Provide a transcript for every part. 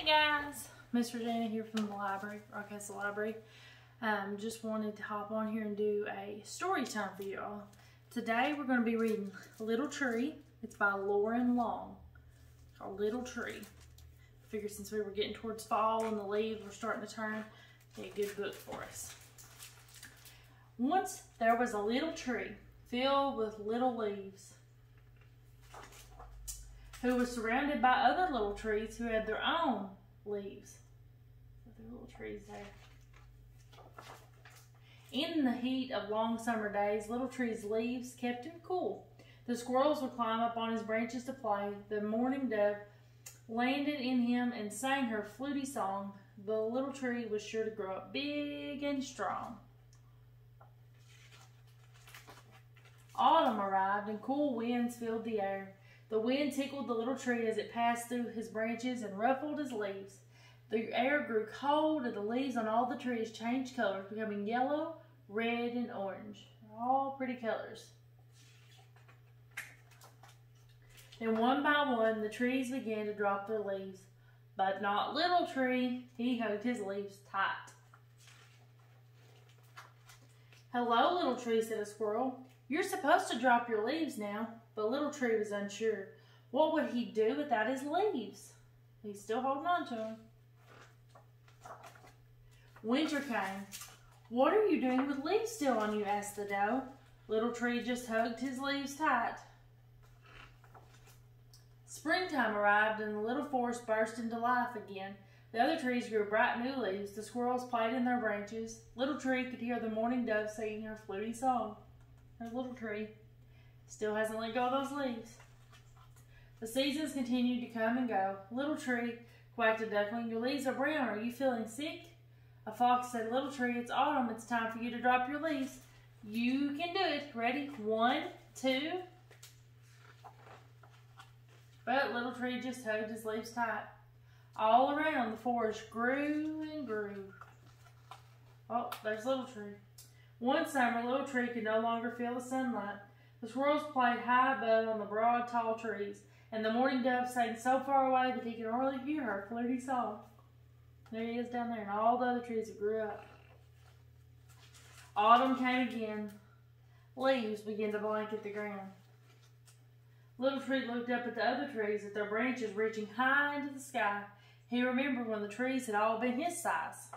Hey guys, Miss Regina here from the library, Rockcastle Library. Um, just wanted to hop on here and do a story time for y'all. Today we're going to be reading Little Tree. It's by Loren Long. called Little Tree. I Figured since we were getting towards fall and the leaves were starting to turn, be a good book for us. Once there was a little tree filled with little leaves who was surrounded by other little trees who had their own leaves. Other little trees there. In the heat of long summer days, Little Tree's leaves kept him cool. The squirrels would climb up on his branches to play. The mourning dove landed in him and sang her fluty song. The little tree was sure to grow up big and strong. Autumn arrived and cool winds filled the air. The wind tickled the little tree as it passed through his branches and ruffled his leaves. The air grew cold and the leaves on all the trees changed colors, becoming yellow, red, and orange. All pretty colors. And one by one, the trees began to drop their leaves. But not Little Tree. He hugged his leaves tight. Hello, Little Tree, said a squirrel. You're supposed to drop your leaves now. But Little Tree was unsure. What would he do without his leaves? He's still holding on to them. Winter came. What are you doing with leaves still on you? asked the doe. Little Tree just hugged his leaves tight. Springtime arrived and the little forest burst into life again. The other trees grew bright new leaves. The squirrels played in their branches. Little Tree could hear the mourning dove singing her fluty song. Her little tree. Still hasn't let go of those leaves. The seasons continued to come and go. Little tree, quacked a duckling, your leaves are brown. Are you feeling sick? A fox said, Little tree, it's autumn. It's time for you to drop your leaves. You can do it. Ready? One, two. But Little Tree just hugged his leaves tight. All around the forest grew and grew. Oh, there's Little Tree. One summer, Little Tree could no longer feel the sunlight. The squirrels played high above on the broad, tall trees, and the mourning dove sang so far away that he could hardly hear her fluty song. There he is down there, and all the other trees that grew up. Autumn came again. Leaves began to blanket the ground. Little Tree looked up at the other trees at their branches reaching high into the sky. He remembered when the trees had all been his size.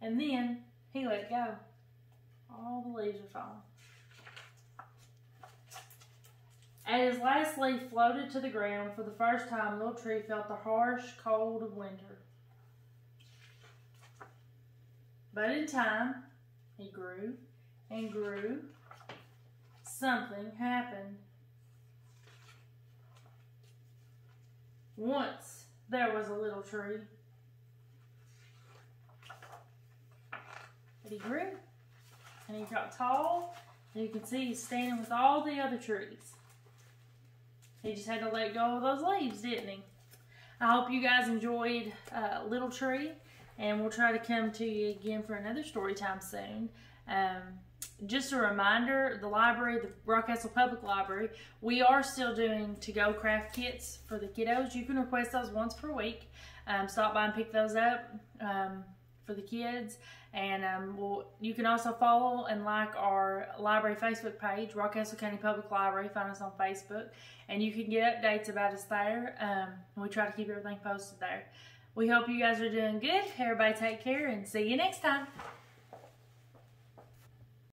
And then he let go. All the leaves are falling. As his last leaf floated to the ground, for the first time, Little Tree felt the harsh cold of winter. But in time, he grew and grew. Something happened. Once there was a little tree. But he grew. And he got tall, and you can see he's standing with all the other trees. He just had to let go of those leaves, didn't he? I hope you guys enjoyed uh, Little Tree, and we'll try to come to you again for another story time soon. Um, just a reminder, the library, the Rockcastle Public Library, we are still doing to-go craft kits for the kiddos. You can request those once per week. Um, stop by and pick those up. Um, for the kids. And um, we'll, you can also follow and like our library Facebook page, Rockcastle County Public Library. Find us on Facebook. And you can get updates about us there. Um, we try to keep everything posted there. We hope you guys are doing good. Everybody take care and see you next time.